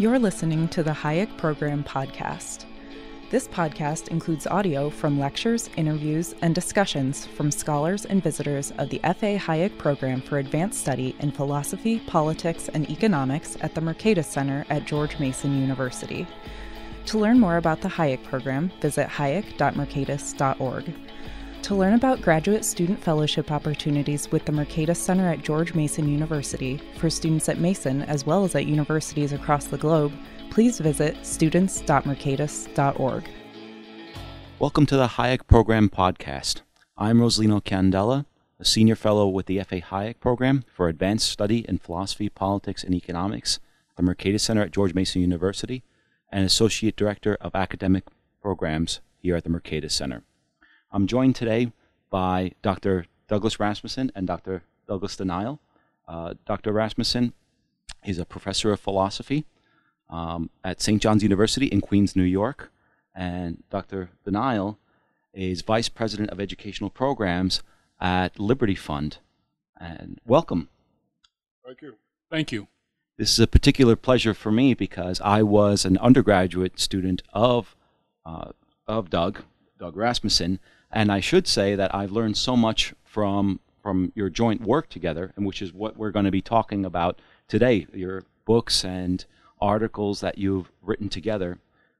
You're listening to the Hayek Program podcast. This podcast includes audio from lectures, interviews, and discussions from scholars and visitors of the F.A. Hayek Program for Advanced Study in Philosophy, Politics, and Economics at the Mercatus Center at George Mason University. To learn more about the Hayek Program, visit hayek.mercatus.org. To learn about graduate student fellowship opportunities with the Mercatus Center at George Mason University for students at Mason as well as at universities across the globe, please visit students.mercatus.org. Welcome to the Hayek Program podcast. I'm Rosolino Candela, a senior fellow with the F.A. Hayek Program for Advanced Study in Philosophy, Politics, and Economics at the Mercatus Center at George Mason University, and Associate Director of Academic Programs here at the Mercatus Center. I'm joined today by Dr. Douglas Rasmussen and Dr. Douglas Den Uyl. Uh, Dr. Rasmussen is a professor of philosophy um, at St. John's University in Queens, New York, and Dr. Den Uyl is vice president of educational programs at Liberty Fund. And welcome. Thank you. Thank you. This is a particular pleasure for me because I was an undergraduate student of uh, of Doug, Doug Rasmussen, and I should say that I've learned so much from from your joint work together, and which is what we're going to be talking about today. Your books and articles that you've written together.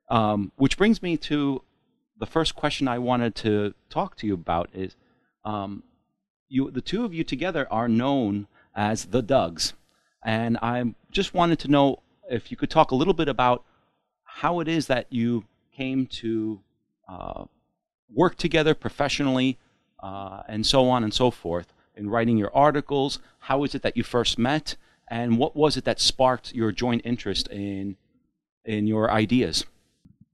Um, which brings me to the first question I wanted to talk to you about is um, you the two of you together are known as the Dougs, and I just wanted to know if you could talk a little bit about how it is that you came to uh, work together professionally, uh, and so on and so forth in writing your articles. How is it that you first met, and what was it that sparked your joint interest in in your ideas?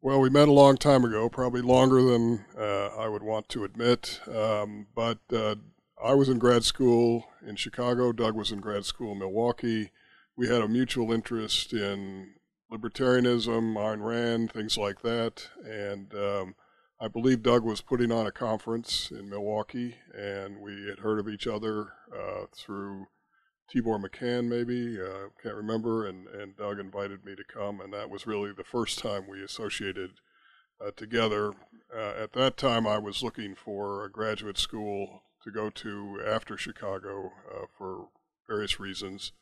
Well, we met a long time ago, probably longer than uh, I would want to admit. Um, but uh, I was in grad school in Chicago. Doug was in grad school in Milwaukee. We had a mutual interest in libertarianism, Ayn Rand, things like that, and um, I believe Doug was putting on a conference in Milwaukee, and we had heard of each other uh, through Tibor Machan, maybe uh, can't remember, and and Doug invited me to come, and that was really the first time we associated uh, together. Uh, at that time, I was looking for a graduate school to go to after Chicago uh, for various reasons.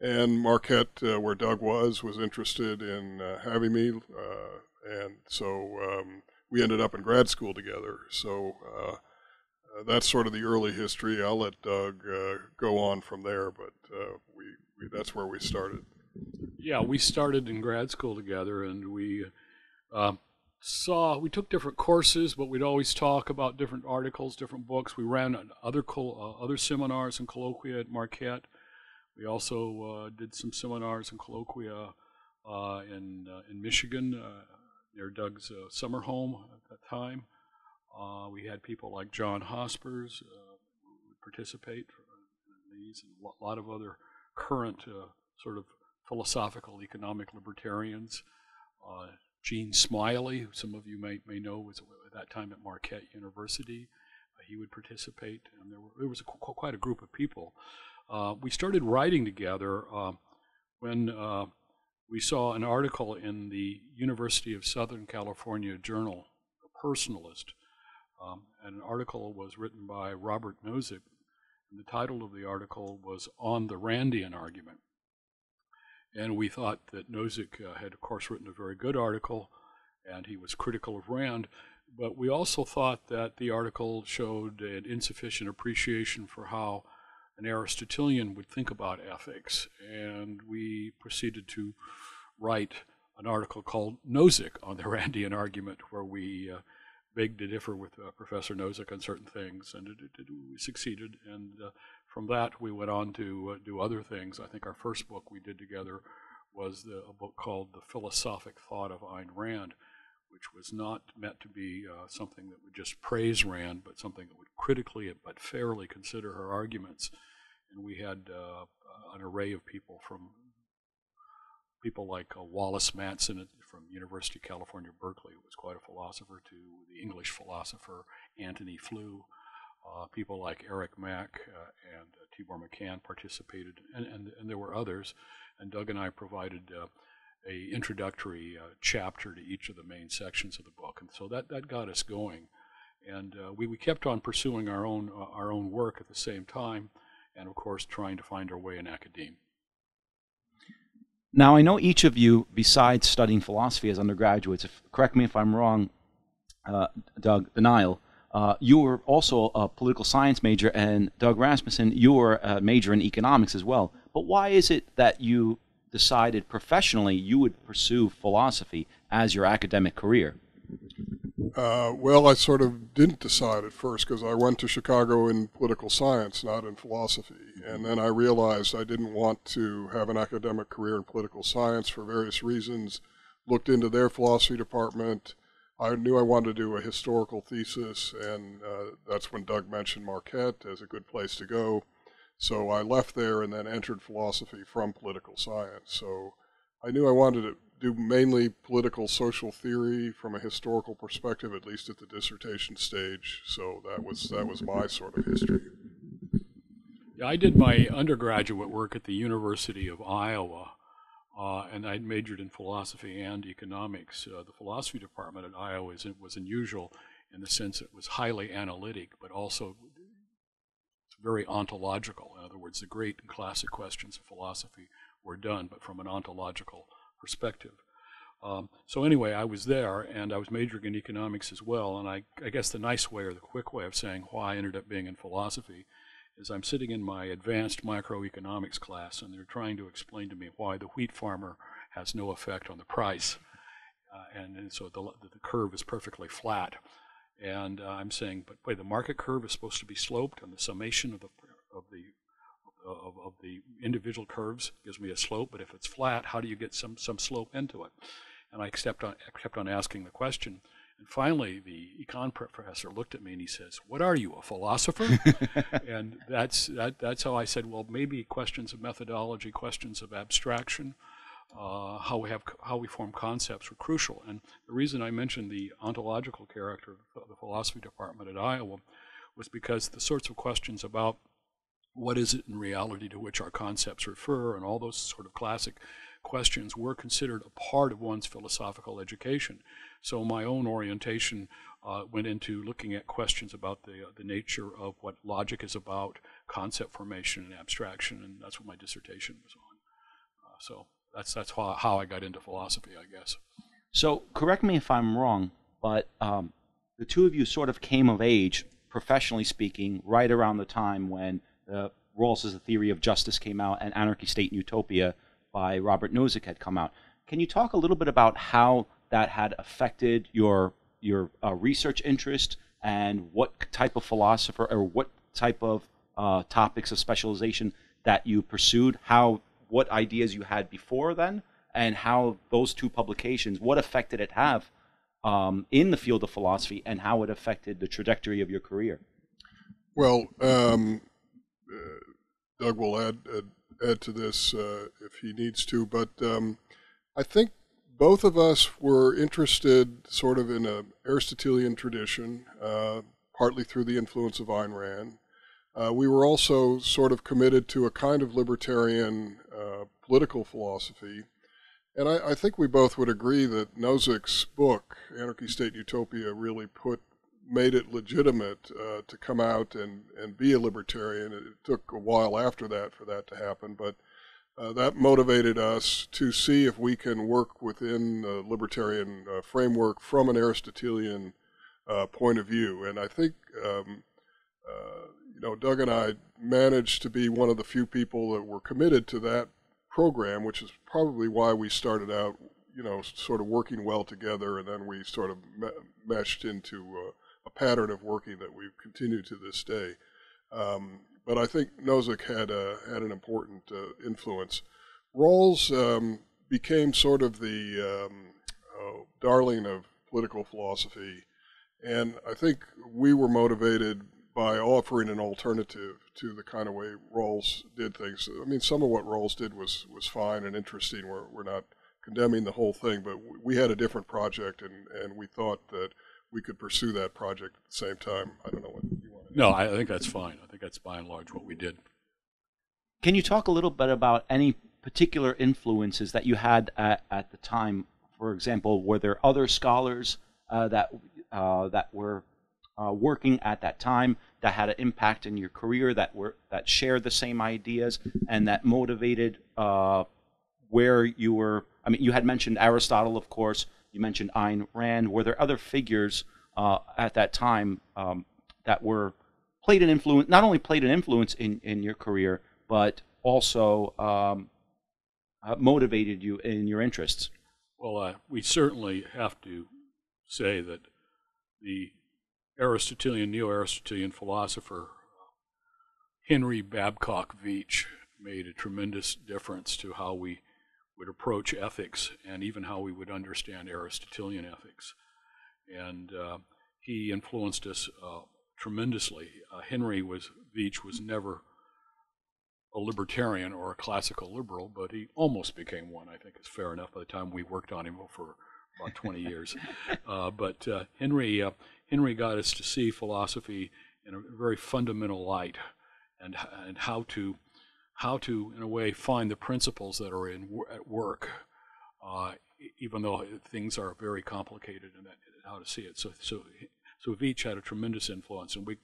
And Marquette, uh, where Doug was, was interested in having me, and so um, we ended up in grad school together. So uh, uh, that's sort of the early history. I'll let Doug uh, go on from there, but uh, we, we, that's where we started. Yeah, we started in grad school together, and we uh, saw we took different courses, but we'd always talk about different articles, different books. We ran other col- uh, other seminars and colloquia at Marquette. We also did some seminars and colloquia in in Michigan near Doug's uh, summer home at that time. Uh, we had people like John Hospers uh, participate in these, and a lot of other current uh, sort of philosophical economic libertarians. Uh, Gene Smiley, some of you may, may know, was at that time at Marquette University. Uh, he would participate, and there, were, there was a, quite a group of people. we started writing together when we saw an article in the University of Southern California Journal, The Personalist, um, and an article was written by Robert Nozick, and the title of the article was On the Randian Argument. And we thought that Nozick uh, had, of course, written a very good article, and he was critical of Rand, but we also thought that the article showed an insufficient appreciation for how an Aristotelian would think about ethics. And we proceeded to write an article called Nozick on the Randian argument, where we uh, begged to differ with uh, Professor Nozick on certain things, and it, it, it, we succeeded. And uh, from that, we went on to uh, do other things. I think our first book we did together was the, a book called The Philosophic Thought of Ayn Rand, which was not meant to be uh, something that would just praise Rand, but something that would critically but fairly consider her arguments and we had uh, an array of people from people like uh, Wallace Matson from University of California, Berkeley, who was quite a philosopher, to the English philosopher Antony Flew. Uh, people like Eric Mack uh, and uh, Tibor Machan participated, and, and, and, there were others. And Doug and I provided uh, a introductory uh, chapter to each of the main sections of the book, and so that, that got us going. And we, we kept on pursuing our own our own work at the same time, and of course trying to find our way in academia. Now, I know each of you, besides studying philosophy as undergraduates, if, correct me if I'm wrong, uh, Doug Den Uyl, uh, you were also a political science major, and Doug Rasmussen, you were a major in economics as well. But why is it that you decided professionally you would pursue philosophy as your academic career? Uh, well, I sort of didn't decide at first because I went to Chicago in political science, not in philosophy. And then I realized I didn't want to have an academic career in political science for various reasons. Looked into their philosophy department. I knew I wanted to do a historical thesis, and uh, that's when Doug mentioned Marquette as a good place to go. So I left there and then entered philosophy from political science. So I knew I wanted to do mainly political social theory from a historical perspective, at least at the dissertation stage. So that was that was my sort of history. Yeah, I did my undergraduate work at the University of Iowa, uh, and I majored in philosophy and economics. Uh, the philosophy department at Iowa is, was unusual in the sense it was highly analytic, but also very ontological. In other words, the great and classic questions of philosophy were done, but from an ontological perspective. Um, so anyway, I was there, and I was majoring in economics as well. And I, I guess the nice way or the quick way of saying why I ended up being in philosophy is I'm sitting in my advanced microeconomics class, and they're trying to explain to me why the wheat farmer has no effect on the price. Uh, and, and, so the, the curve is perfectly flat. And uh, I'm saying, but wait, the market curve is supposed to be sloped, and the summation of the of the of, of the individual curves gives me a slope. But if it's flat, how do you get some some slope into it? And I kept on kept on asking the question. And finally, the econ professor looked at me and he says, "What are you, a philosopher?" and that's that, that's how I said, "Well, maybe questions of methodology, questions of abstraction, uh, how we have how we form concepts were crucial. And the reason I mentioned the ontological character of the philosophy department at Iowa was because the sorts of questions about what is it in reality to which our concepts refer and all those sort of classic questions were considered a part of one's philosophical education. So my own orientation uh, went into looking at questions about the, uh, the nature of what logic is about, concept formation and abstraction, and that's what my dissertation was on. Uh, so that's that's how, how I got into philosophy, I guess. So correct me if I'm wrong, but um, the two of you sort of came of age, professionally speaking, right around the time when the Rawls as Theory of Justice came out and Anarchy, State, and Utopia by Robert Nozick had come out. Can you talk a little bit about how that had affected your your uh, research interest and what type of philosopher or what type of uh, topics of specialization that you pursued? How what ideas you had before then and how those two publications, what effect did it have um, in the field of philosophy and how it affected the trajectory of your career? Well, um, uh, Doug will add, add, add to this uh, if he needs to, but um, I think both of us were interested sort of in a Aristotelian tradition, uh, partly through the influence of Ayn Rand. Uh, we were also sort of committed to a kind of libertarian uh, political philosophy. And I, I, think we both would agree that Nozick's book, Anarchy, State, Utopia, really put made it legitimate uh, to come out and, and be a libertarian. It took a while after that for that to happen, but uh, that motivated us to see if we can work within the libertarian uh, framework from an Aristotelian uh, point of view. And I think um, uh, you know, Doug and I managed to be one of the few people that were committed to that program, which is probably why we started out, you know, sort of working well together, and then we sort of me- meshed into uh, a pattern of working that we've continued to this day. Um, but I think Nozick had a, had an important uh, influence. Rawls um, became sort of the um, oh, darling of political philosophy, and I think we were motivated by offering an alternative to the kind of way Rawls did things. I mean, some of what Rawls did was, was fine and interesting. We're, we're not condemning the whole thing, but we had a different project, and, and we thought that we could pursue that project at the same time. I don't know what you want to No, I think that's fine. I think that's by and large what we did. Can you talk a little bit about any particular influences that you had at, at the time? For example, were there other scholars uh, that uh, that were uh, working at that time that had an impact in your career that were that shared the same ideas and that motivated uh, where you were? I mean, you had mentioned Aristotle, of course. You mentioned Ayn Rand. Were there other figures uh, at that time um, that were played an influence, not only played an influence in, in your career, but also um, uh, motivated you in your interests? Well, uh, we certainly have to say that the Aristotelian, neo-Aristotelian philosopher Henry Babcock Veatch made a tremendous difference to how we would approach ethics and even how we would understand Aristotelian ethics. And uh, he influenced us uh, tremendously. Uh, Henry was Veatch was never a libertarian or a classical liberal, but he almost became one. I think is fair enough. By the time we worked on him for about 20 years, uh, but uh, Henry uh, Henry got us to see philosophy in a very fundamental light, and and how to how to in a way find the principles that are in at work, uh, even though things are very complicated and how to see it. So so so Veatch had a tremendous influence, and we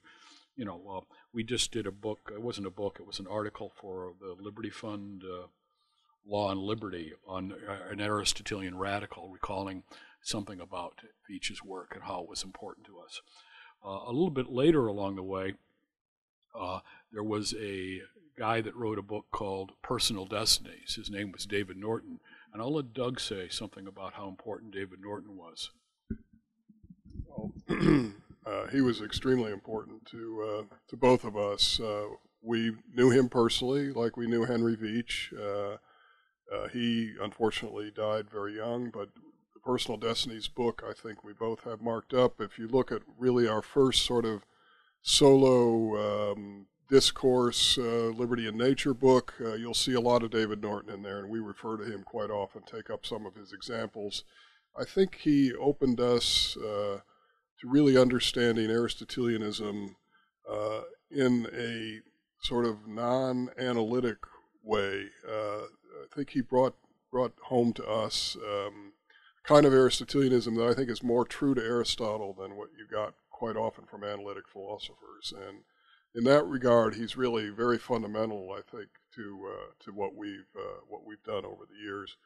you know, uh, we just did a book. It wasn't a book. It was an article for the Liberty Fund, uh, Law and Liberty, on uh, an Aristotelian radical, recalling something about Veatch's work and how it was important to us. Uh, a little bit later along the way, uh, there was a guy that wrote a book called Personal Destinies. His name was David Norton, and I'll let Doug say something about how important David Norton was. Uh, he was extremely important to uh, to both of us. Uh, we knew him personally, like we knew Henry Veatch. Uh, uh, he unfortunately died very young, but the Personal Destinies book, I think we both have marked up. If you look at really our first sort of solo um, discourse, Liberty and Nature book, you'll see a lot of David Norton in there, and we refer to him quite often, take up some of his examples. I think he opened us to really understanding Aristotelianism uh, in a sort of non-analytic way. Uh, I think he brought brought home to us um, kind of Aristotelianism that I think is more true to Aristotle than what you got quite often from analytic philosophers. And in that regard, he's really very fundamental, I think, to uh, to what we've uh, what we've done over the years.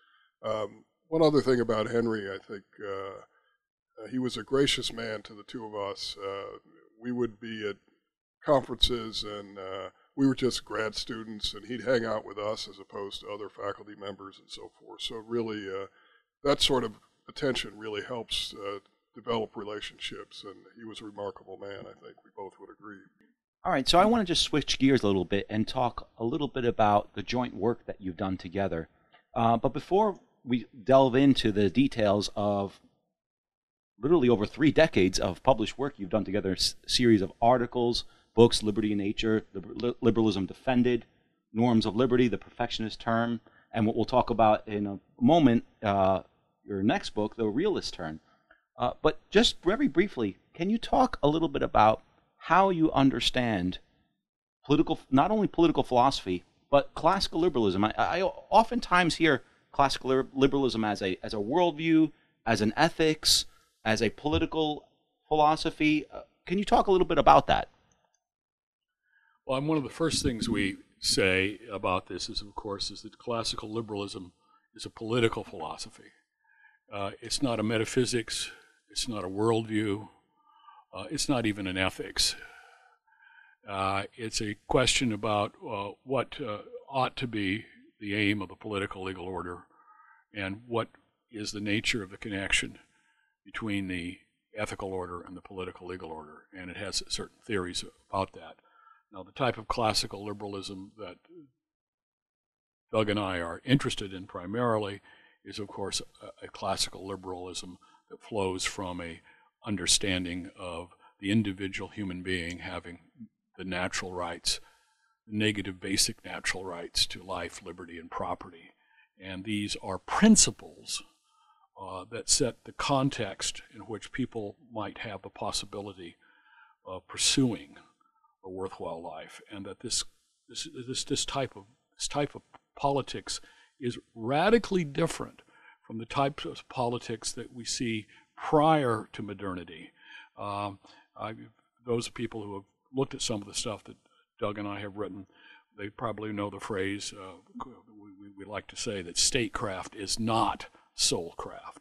Um, one other thing about Henry, I think uh, he was a gracious man to the two of us. Uh, we would be at conferences and uh, we were just grad students and he'd hang out with us as opposed to other faculty members and so forth. So really uh, that sort of attention really helps develop relationships and he was a remarkable man, I think we both would agree. All right, so I want to just switch gears a little bit and talk a little bit about the joint work that you've done together. Uh, but before we delve into the details of literally over three decades of published work you've done together, a series of articles, books, Liberty and Nature, Liberalism Defended, Norms of Liberty, The Perfectionist Turn, and what we'll talk about in a moment, uh, your next book, The Realist Turn. Uh, but just very briefly, can you talk a little bit about how you understand political, not only political philosophy, but classical liberalism? I, I oftentimes hear classical liberalism as a as a worldview, as an ethics, as a political philosophy. Uh, can you talk a little bit about that? Well, one of the first things we say about this is, of course, is that classical liberalism is a political philosophy. Uh, it's not a metaphysics. It's not a worldview. Uh, it's not even an ethics. Uh, it's a question about uh, what uh, ought to be the aim of the political legal order and what is the nature of the connection between the ethical order and the political legal order, and it has certain theories about that. Now, the type of classical liberalism that Doug and I are interested in primarily is, of course, a, a classical liberalism that flows from a understanding of the individual human being having the natural rights, negative basic natural rights to life, liberty, and property. And these are principles uh, that set the context in which people might have the possibility of pursuing a worthwhile life, and that this this this, this type of this type of politics is radically different from the types of politics that we see prior to modernity. Um, I, those people who have looked at some of the stuff that Doug and I have written, they probably know the phrase uh, we, we, like to say that statecraft is not soulcraft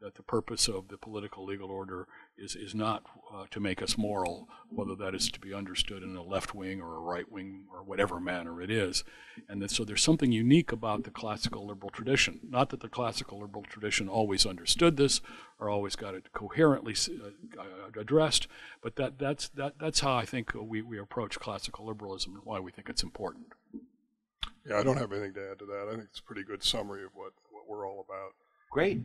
that the purpose of the political legal order is, is not uh, to make us moral, whether that is to be understood in a left wing or a right wing or whatever manner it is. And that, so there's something unique about the classical liberal tradition. Not that the classical liberal tradition always understood this or always got it coherently uh, addressed, but that, that's, that, that's how I think we, we approach classical liberalism and why we think it's important. Yeah, I don't have anything to add to that. I think it's a pretty good summary of what, what we're all about. Great.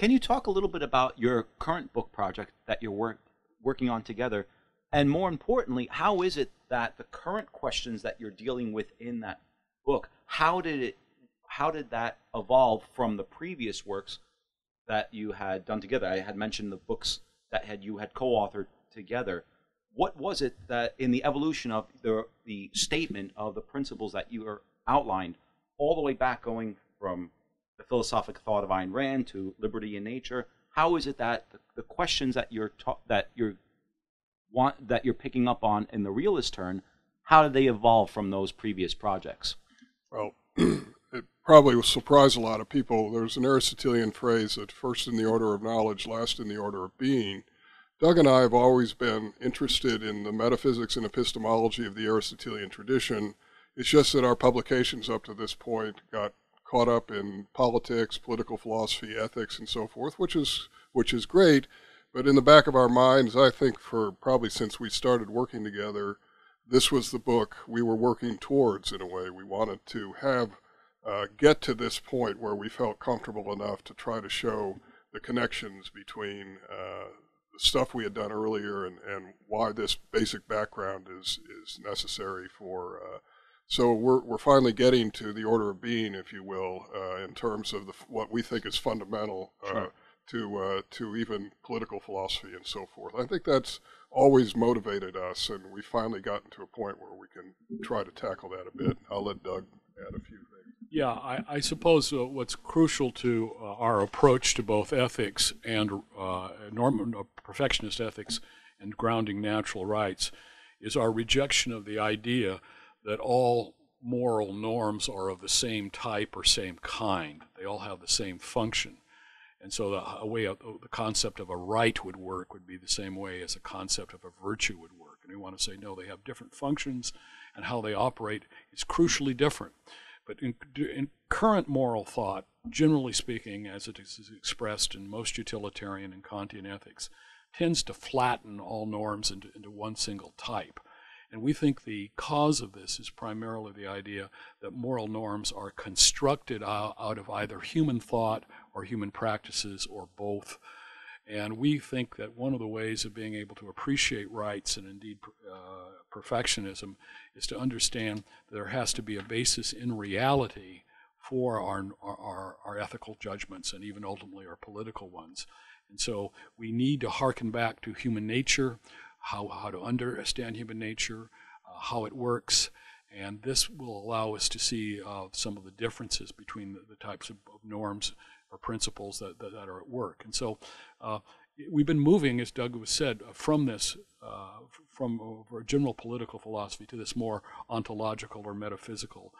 Can you talk a little bit about your current book project that you're work, working on together? And more importantly, how is it that the current questions that you're dealing with in that book, how did it how did that evolve from the previous works that you had done together? I had mentioned the books that had you had co-authored together. What was it that in the evolution of the the statement of the principles that you are outlined all the way back going from the philosophic thought of Ayn Rand to liberty and nature. How is it that the, the questions that you're ta- that you're want that you're picking up on in the realist turn, how did they evolve from those previous projects? Well, it probably will surprise a lot of people. There's an Aristotelian phrase that first in the order of knowledge, last in the order of being. Doug and I have always been interested in the metaphysics and epistemology of the Aristotelian tradition. It's just that our publications up to this point got caught up in politics, political philosophy, ethics, and so forth, which is which is great. But in the back of our minds, I think for probably since we started working together, this was the book we were working towards in a way. We wanted to have uh, get to this point where we felt comfortable enough to try to show the connections between uh, the stuff we had done earlier and, and why this basic background is is necessary for uh, so we're, we're finally getting to the order of being, if you will, uh, in terms of the, what we think is fundamental uh, sure. to uh, to even political philosophy and so forth. I think that's always motivated us, and we've finally gotten to a point where we can try to tackle that a bit. I'll let Doug add a few things. Yeah, I, I suppose uh, what's crucial to uh, our approach to both ethics and uh, norm, perfectionist ethics and grounding natural rights is our rejection of the idea that all moral norms are of the same type or same kind. They all have the same function. And so the a way of, the concept of a right would work would be the same way as a concept of a virtue would work. And we want to say, no, they have different functions, and how they operate is crucially different. But in, in current moral thought, generally speaking, as it is expressed in most utilitarian and Kantian ethics, tends to flatten all norms into, into one single type. And we think the cause of this is primarily the idea that moral norms are constructed out, of either human thought or human practices or both. And we think that one of the ways of being able to appreciate rights and indeed uh, perfectionism is to understand that there has to be a basis in reality for our, our, our ethical judgments and even ultimately our political ones. And so we need to hearken back to human nature how, how to understand human nature, uh, how it works, and this will allow us to see uh, some of the differences between the, the types of, of, norms or principles that, that, that, are at work. And so uh, we've been moving, as Doug was said, uh, from this, uh, from a general political philosophy to this more ontological or metaphysical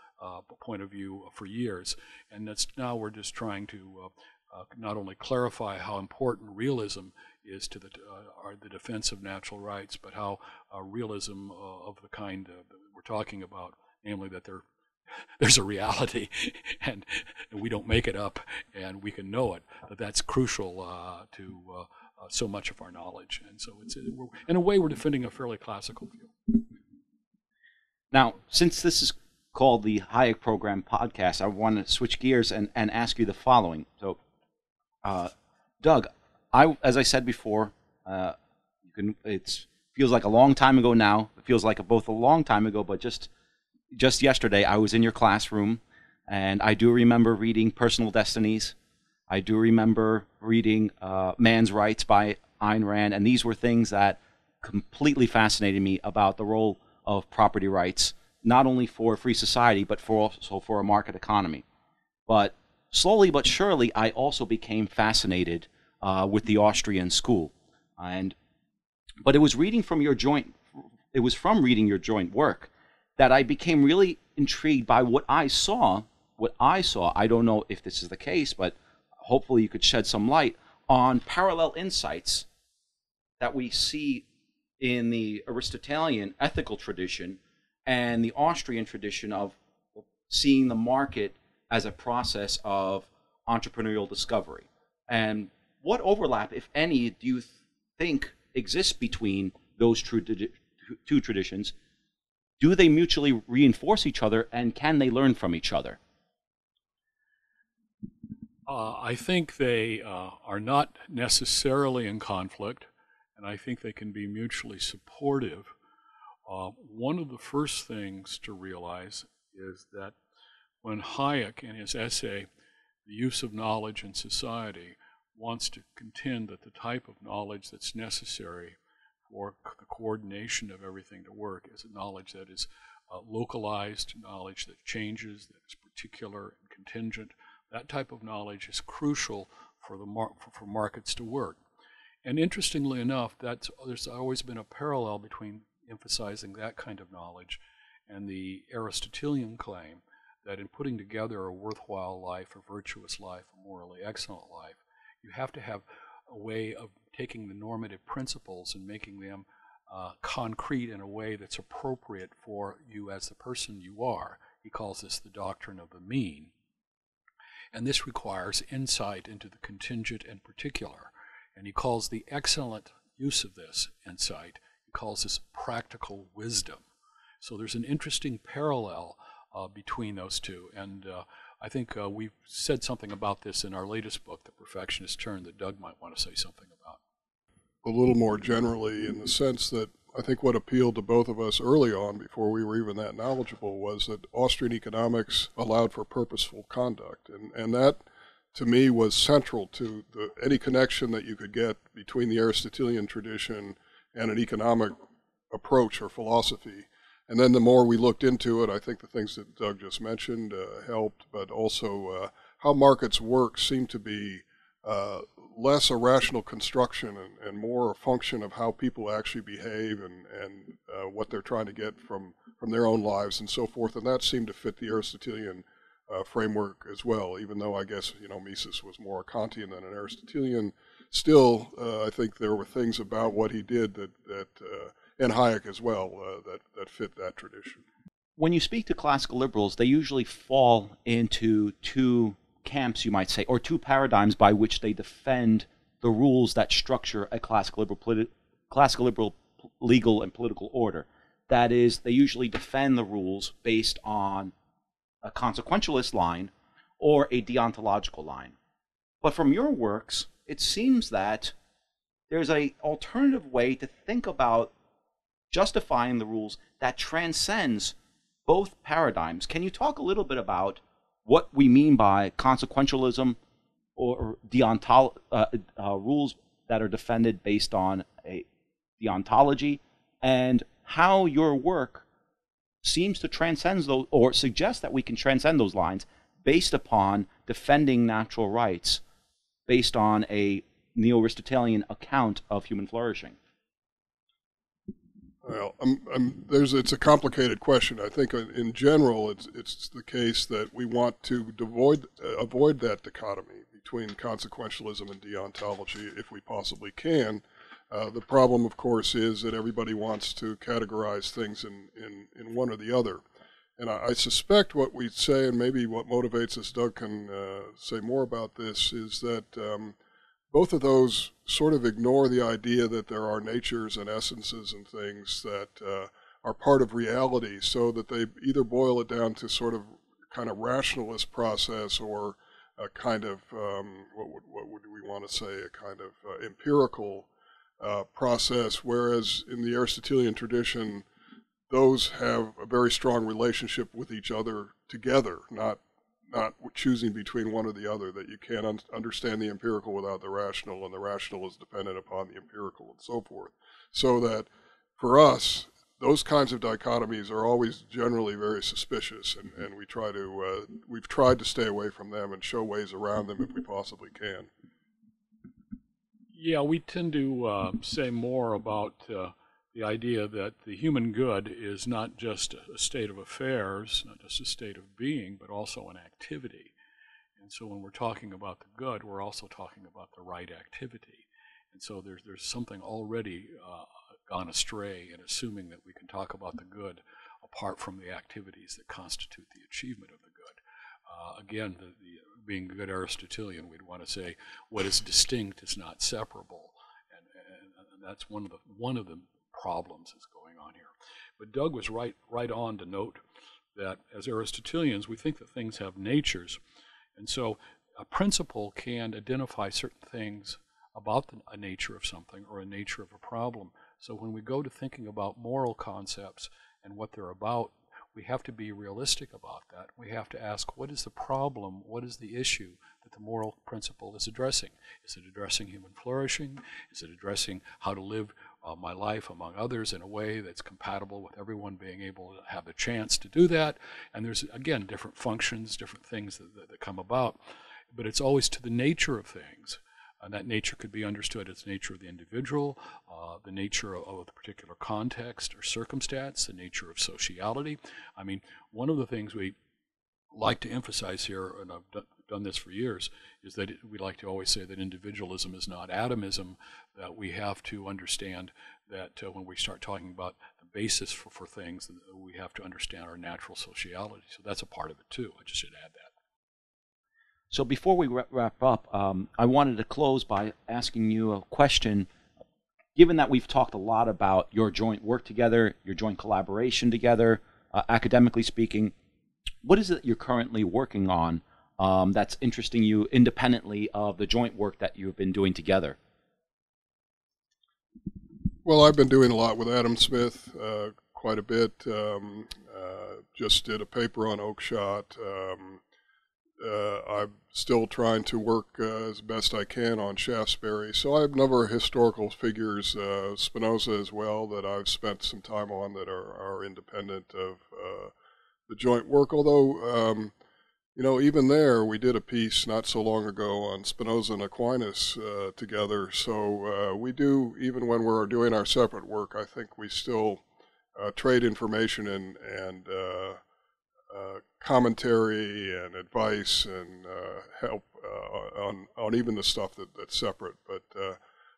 point of view for years. And that's now we're just trying to uh, not only clarify how important realism is to the, uh, the defense of natural rights, but how uh, realism uh, of the kind that we're talking about, namely that there, there's a reality and, we don't make it up and we can know it, that that's crucial to so much of our knowledge. And so it's, in a way, we're defending a fairly classical view. Now, since this is called the Hayek Program podcast, I want to switch gears and, and ask you the following. So, uh, Doug, I as I said before, uh, you can it's feels like a long time ago now. It feels like a, both a long time ago, but just just yesterday I was in your classroom, and I do remember reading Personal Destinies. I do remember reading uh, Man's Rights by Ayn Rand, and these were things that completely fascinated me about the role of property rights, not only for a free society, but for also for a market economy. But slowly but surely, I also became fascinated uh, with the Austrian school. And, but it was reading from your joint, it was from reading your joint work that I became really intrigued by what I saw. What I saw, I don't know if this is the case, but hopefully you could shed some light on parallel insights that we see in the Aristotelian ethical tradition and the Austrian tradition of seeing the market as a process of entrepreneurial discovery. And what overlap, if any, do you think exists between those two traditions? Do they mutually reinforce each other, and can they learn from each other? Uh, I think they uh, are not necessarily in conflict, and I think they can be mutually supportive. Uh, one of the first things to realize is that when Hayek, in his essay, The Use of Knowledge in Society, wants to contend that the type of knowledge that's necessary for the coordination of everything to work is a knowledge that is uh, localized, knowledge that changes, that is particular and contingent. That type of knowledge is crucial for the mar- for markets to work. And interestingly enough, that's, there's always been a parallel between emphasizing that kind of knowledge and the Aristotelian claim that in putting together a worthwhile life, a virtuous life, a morally excellent life, you have to have a way of taking the normative principles and making them uh, concrete in a way that's appropriate for you as the person you are. He calls this the doctrine of the mean. And this requires insight into the contingent and particular. And he calls the excellent use of this insight, he calls this practical wisdom. So there's an interesting parallel between those two. And uh, I think uh, we've said something about this in our latest book, The Perfectionist Turn, that Doug might want to say something about. A little more generally, in the sense that I think what appealed to both of us early on, before we were even that knowledgeable, was that Austrian economics allowed for purposeful conduct. And, and that, to me, was central to the, any connection that you could get between the Aristotelian tradition and an economic approach or philosophy. And then the more we looked into it, I think the things that Doug just mentioned uh, helped, but also uh, how markets work seemed to be uh, less a rational construction and, and, more a function of how people actually behave and, and uh, what they're trying to get from, from their own lives and so forth. And that seemed to fit the Aristotelian uh, framework as well, even though I guess, you know, Mises was more a Kantian than an Aristotelian. Still, uh, I think there were things about what he did that, that and Hayek as well uh, that, that fit that tradition. When you speak to classical liberals, they usually fall into two camps, you might say, or two paradigms by which they defend the rules that structure a classical liberal, politi- classical liberal legal and political order. That is, they usually defend the rules based on a consequentialist line or a deontological line. But from your works, it seems that there's an alternative way to think about justifying the rules that transcends both paradigms. Can you talk a little bit about what we mean by consequentialism or deontol- uh, uh, rules that are defended based on a deontology and how your work seems to transcend those or suggests that we can transcend those lines based upon defending natural rights based on a neo-aristotelian account of human flourishing well, I'm, I'm, there's it's a complicated question. I think in general, it's it's the case that we want to avoid uh, avoid that dichotomy between consequentialism and deontology if we possibly can. Uh, the problem, of course, is that everybody wants to categorize things in, in, in one or the other. And I, I suspect what we say, and maybe what motivates us, Doug can uh, say more about this, is that um, both of those sort of ignore the idea that there are natures and essences and things that uh, are part of reality, so that they either boil it down to sort of kind of rationalist process or a kind of um, what would what would we want to say a kind of uh, empirical uh, process, whereas in the Aristotelian tradition, those have a very strong relationship with each other together, not not choosing between one or the other, that you can't un- understand the empirical without the rational, and the rational is dependent upon the empirical, and so forth. So that for us, those kinds of dichotomies are always generally very suspicious, and, and we try to uh, we've tried to stay away from them and show ways around them if we possibly can. Yeah, we tend to uh, say more about uh, the idea that the human good is not just a state of affairs, not just a state of being, but also an activity. And so when we're talking about the good, we're also talking about the right activity. And so there's, there's something already uh, gone astray in assuming that we can talk about the good apart from the activities that constitute the achievement of the good. Uh, again, the, the, being good Aristotelian, we'd want to say what is distinct is not separable, and, and, and that's one of the one of the problems that's going on here. But Doug was right right on to note that as Aristotelians, we think that things have natures, and so a principle can identify certain things about the, a nature of something or a nature of a problem so when we go to thinking about moral concepts and what they're about, we have to be realistic about that. We have to ask what is the problem, what is the issue that the moral principle is addressing? Is it addressing human flourishing? Is it addressing how to live uh, my life among others in a way that's compatible with everyone being able to have the chance to do that? And there's, again, different functions, different things that, that, that come about. But it's always to the nature of things and that nature could be understood as the nature of the individual, uh, the nature of, of the particular context or circumstance, the nature of sociality. I mean, one of the things we like to emphasize here, and I've done, done this for years, is that we like to always say that individualism is not atomism, that we have to understand that uh, when we start talking about the basis for, for things, we have to understand our natural sociality. So that's a part of it too. I just should add that. So before we wrap up, um, I wanted to close by asking you a question. Given that we've talked a lot about your joint work together, your joint collaboration together, uh, academically speaking, what is it you're currently working on um, that's interesting you independently of the joint work that you've been doing together? Well, I've been doing a lot with Adam Smith, uh, quite a bit. Um, uh, just did a paper on Oakeshott. Um, uh, I'm still trying to work uh, as best I can on Shaftesbury. So I have a number of historical figures, uh, Spinoza as well, that I've spent some time on that are, are independent of uh, the joint work. Although, um, you know, even there, we did a piece not so long ago on Spinoza and Aquinas uh, together. So uh, we do, even when we're doing our separate work, I think we still trade information and, and uh, commentary and advice and uh, help uh, on on even the stuff that, that's separate. But uh,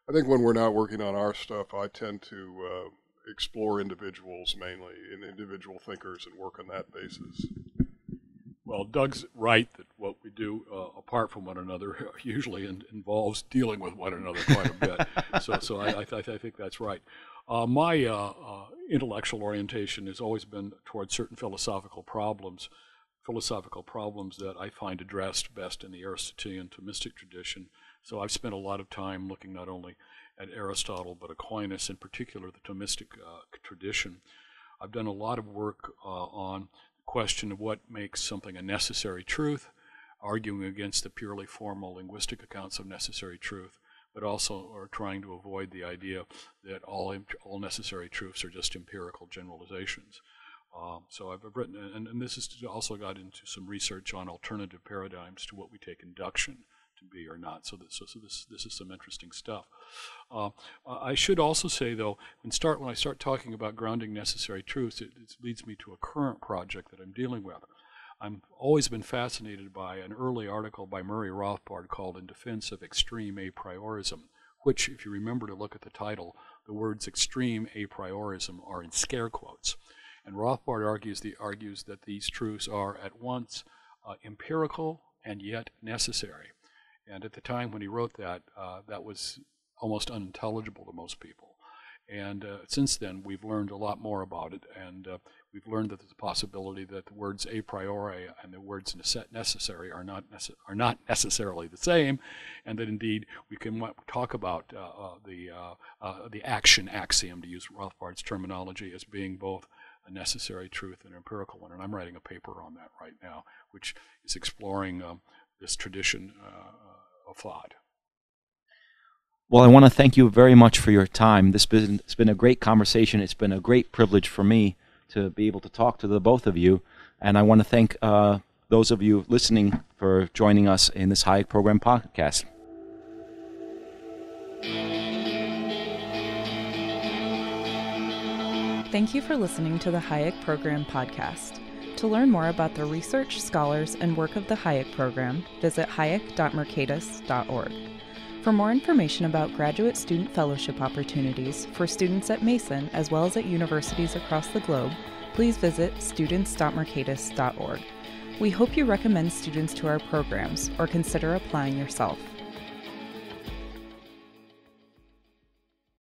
I think when we're not working on our stuff, I tend to uh, explore individuals mainly and individual thinkers and work on that basis. Well, Doug's right that what we do uh, apart from one another usually in, involves dealing with one another quite a bit. so, so I, I, th- I think that's right. Uh, my uh, uh, intellectual orientation has always been towards certain philosophical problems, philosophical problems that I find addressed best in the Aristotelian Thomistic tradition. So I've spent a lot of time looking not only at Aristotle but Aquinas, in particular the Thomistic uh, tradition. I've done a lot of work uh, on question of what makes something a necessary truth, arguing against the purely formal linguistic accounts of necessary truth but also are trying to avoid the idea that all, all necessary truths are just empirical generalizations. Um, so I've written, and, and this has also got into some research on alternative paradigms to what we take induction to be or not. So, this, so, so this, this is some interesting stuff. Uh, I should also say, though, when, start, when I start talking about grounding necessary truths, it, it leads me to a current project that I'm dealing with. I've always been fascinated by an early article by Murray Rothbard called In Defense of Extreme A Priorism, which, if you remember to look at the title, the words extreme a priorism are in scare quotes. And Rothbard argues, the, argues that these truths are at once uh, empirical and yet necessary. And at the time when he wrote that, uh, that was almost unintelligible to most people. And uh, since then, we've learned a lot more about it, and uh, we've learned that there's a possibility that the words a priori and the words necessary are not nece- are not necessarily the same, and that indeed we can talk about uh, uh, the uh, uh, the action axiom, to use Rothbard's terminology, as being both a necessary truth and an empirical one. And I'm writing a paper on that right now, which is exploring um, this tradition of thought. Well, I want to thank you very much for your time. This been, it's been a great conversation. It's been a great privilege for me to be able to talk to the both of you. And I want to thank uh, those of you listening for joining us in this Hayek Program podcast. Thank you for listening to the Hayek Program podcast. To learn more about the research, scholars, and work of the Hayek Program, visit hayek.mercatus.org. For more information about graduate student fellowship opportunities for students at Mason as well as at universities across the globe, please visit students.mercatus.org. We hope you recommend students to our programs or consider applying yourself.